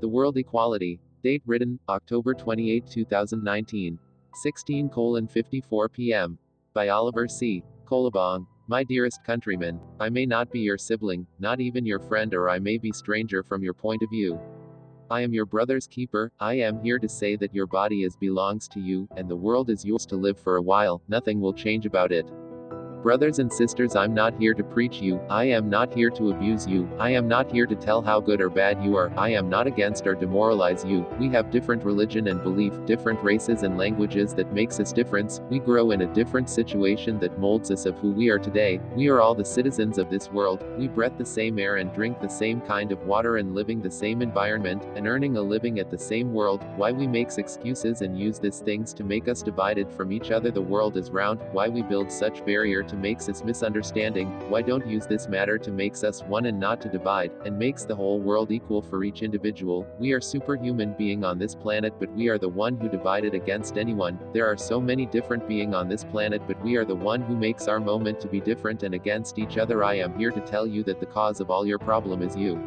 The World Equality. Date written, October 28, 2019. 16 54 p.m. By Oliver C. Colobong. My dearest countrymen, I may not be your sibling, not even your friend, or I may be stranger from your point of view. I am your brother's keeper, I am here to say that your body is belongs to you, and the world is yours to live for a while, nothing will change about it. Brothers and sisters, I'm not here to preach you, I am not here to abuse you, I am not here to tell how good or bad you are, I am not against or demoralize you. We have different religion and belief, different races and languages that makes us difference. We grow in a different situation that molds us of who we are today. We are all the citizens of this world. We breathe the same air and drink the same kind of water and living the same environment and earning a living at the same world. Why we makes excuses and use these things to make us divided from each other. The world is round. Why we build such barrier to makes us misunderstanding, why don't use this matter to makes us one and not to divide, and makes the whole world equal for each individual. We are superhuman being on this planet but we are the one who divided against anyone. There are so many different being on this planet but we are the one who makes our moment to be different and against each other. I am here to tell you that the cause of all your problem is you.